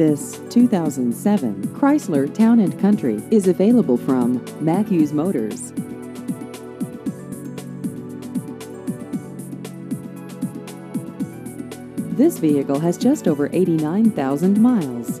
This 2007 Chrysler Town & Country is available from Matthews Motors. This vehicle has just over 89,000 miles.